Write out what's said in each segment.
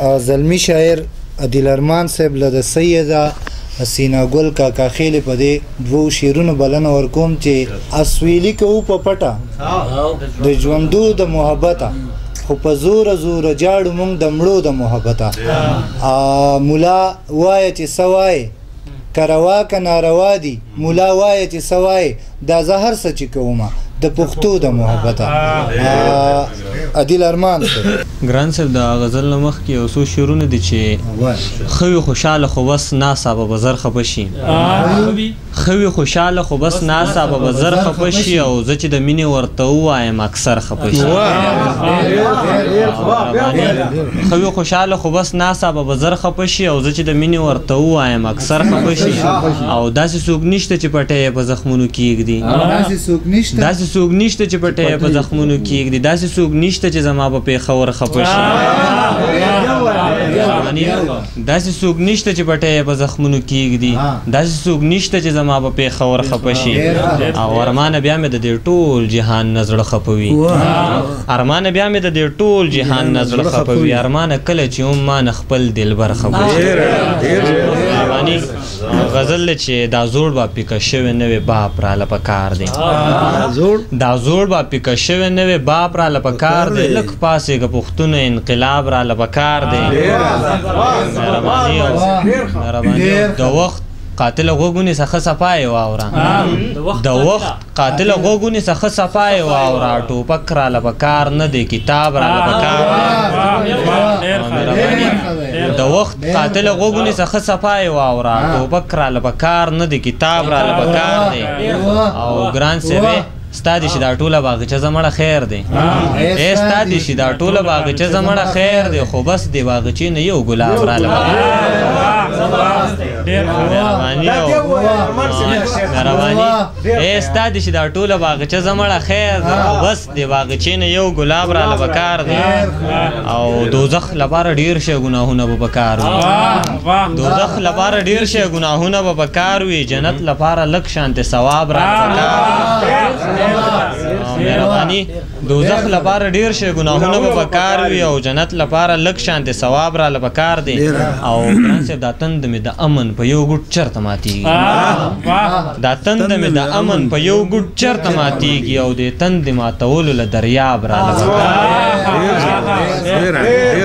زلمی شاعر عدیل ارمان صاحب له د سیده حسینا ګل کاکا خېلې په دې دوو شعرونو بلنه ورکوم چې اسویلي کوو په پټه د ژوندو د محبته خو په زوره زوره جاړو مونږ د مړو د محبته مولا وایه چې څه وایې که روا که ناروا دي مولا وایه چې څه وایې دا زه هر څه چې کوم د پښتو د محبته عدیل ارمان ګران صاحب د غزل نه مخکې یو څو شعرونه دي چې ښه وي خوشحاله خو بس ناڅاپه به زر خفه شي ښه وي خوشحاله خو بس ناڅاپه به زر خفه شي او زه چې د مینې ورته ووایم اکثر خفه خو یو خوشاله خو بس ناسا به بزر خپه شي او زه چې د مینې ورته ووایم اکثر خپه شي او داسې څوک نشته چې پټه یې په زخمونو کېږدي داسې څوک نشته داسې څوک نشته چې پټه یې په زخمونو کېږدي داسې څوک نشته چې زما په پېښور خپه شي داسې څوک نشته چې پټۍ یې په زخمونو کېږدي، داسې څوک نشته چې زما په پېښور خپه شي او ارمانه بیا مې د دې ټول جهان نه زړه خپوي، ارمانه بیا مې د دې ټول جهان نه زړه خپوي، ارمانه کله چې هم مانه خپل دلبر خپه شي. غزل دی چې دا زوړ با پیکه شوی نه وي باپ را لپه کار دی دا زوړ با پیکه شوی نه وي باپ را لپه کار دی لک پاسې که پښتون انقلاب را لپه کار دی د وخت قاتل غوګونی څخه صفای واورا د وخت قاتله غوږ ونیسه ښه صفا یې واوره ټوپک راله په کار نه دی کتاب راله په کار د وخت قاتله غوږ ونیسه ښه صفا یې واوره ټوپک راله په کار نه دی کتاب راله په کار دی او ګران سیوی ستا دې شي دا ټوله باغچه زمړه خیر دی اے ستا دې شي دا ټوله باغچه زمړه خیر دی خو بس دې باغچې نه یو ګلاب راله مهرباني مهرباني اې ستا دې چې دا ټوله باغچه زه مړه خیر ده خو بس د باغچې نه یو ګلاب راله به کار دی او دوزخ لپاره ډیر شی ګناهونه به پکار وي دوزخ لپاره ډیر شی ګناهونه به پکار وي جنت لپاره لک شانته ثواب راله پکار مهرباني دوزخ لپاره ډیر شی ګناهونه به پکار وي او جنت لپاره لک شان دي ثواب را لپکار دي او ګران صاحب دا تند می د امن په یو ګډ چرته ماتي دا تند می د امن په یو ګډ چرته ماتيږي او د تند ماتول له دریاب را لپکار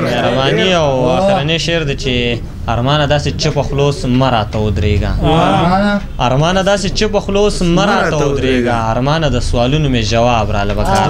مهرباني او اخرنې شعر د چې ارمانه داسې چپ خوله اوس مه راته ودرېږه ارمانه داسې چپ خوله اوس مه راته ودرېږه ارمانه د سوالونو مې ځواب راله بکار